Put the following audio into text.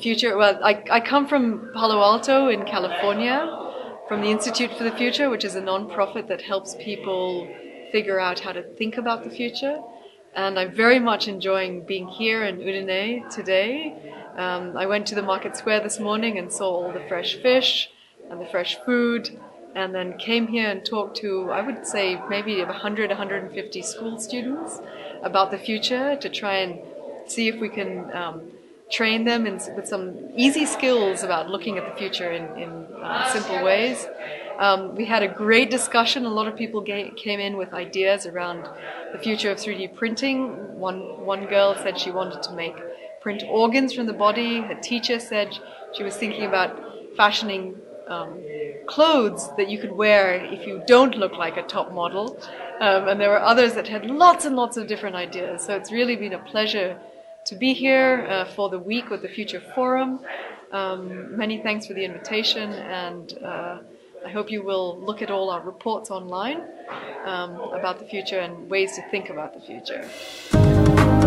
future. Well, I, I come from Palo Alto in California, from the Institute for the Future, which is a non-profit that helps people figure out how to think about the future. And I'm very much enjoying being here in Udine today. Um, I went to the market square this morning and saw all the fresh fish and the fresh food, and then came here and talked to, I would say, maybe 100, 150 school students about the future to try and see if we can um, train them in, with some easy skills about looking at the future in, in uh, simple ways. Um, we had a great discussion. A lot of people came in with ideas around the future of 3D printing. One, one girl said she wanted to make print organs from the body. Her teacher said she was thinking about fashioning um, clothes that you could wear if you don't look like a top model. Um, and there were others that had lots and lots of different ideas. So it's really been a pleasure to be here uh, for the week with the Future Forum. Um, many thanks for the invitation, and uh, I hope you will look at all our reports online um, about the future and ways to think about the future.